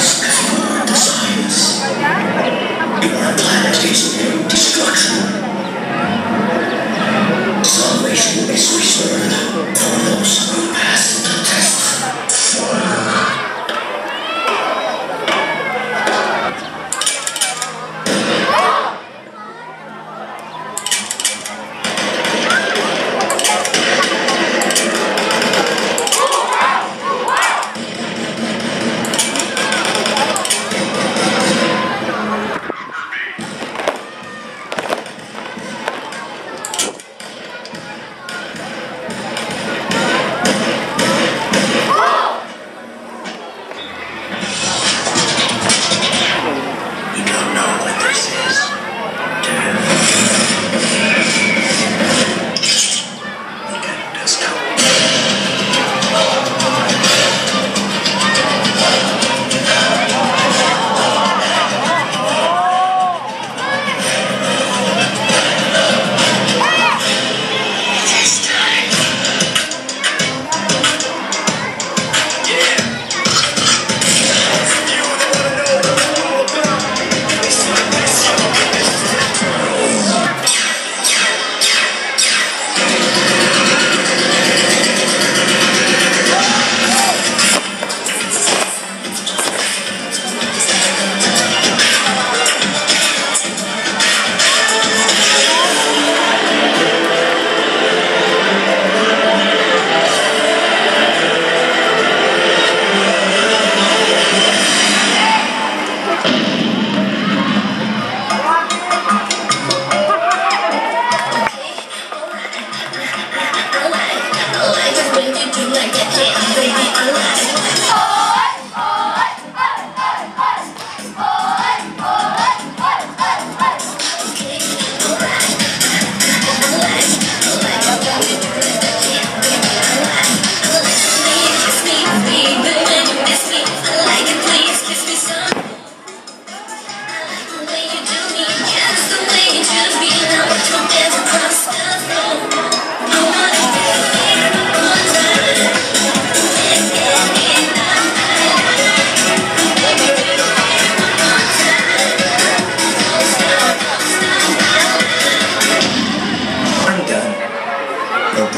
risk.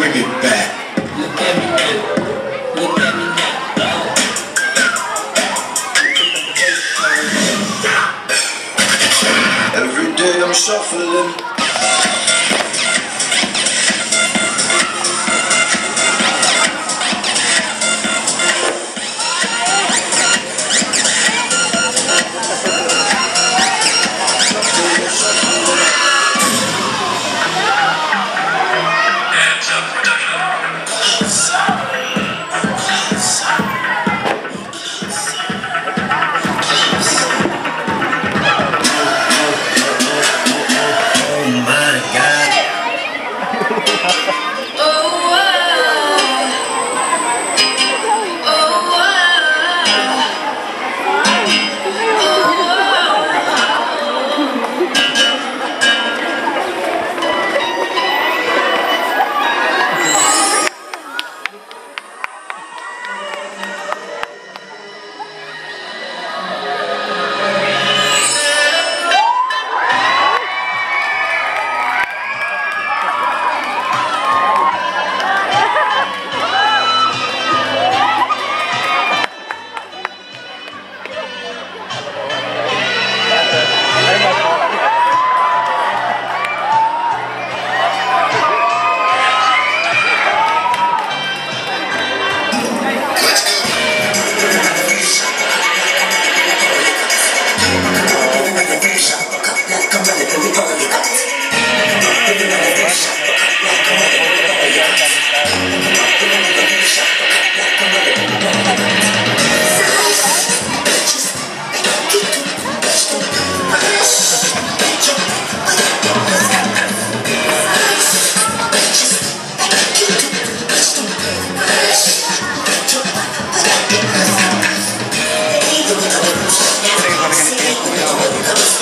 bring it back. Look at me now. Look at me now. Every day I'm shuffling.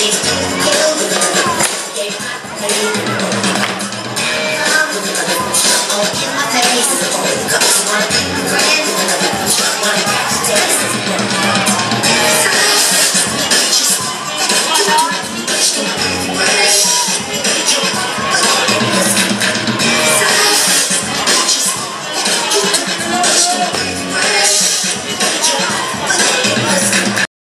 Thank.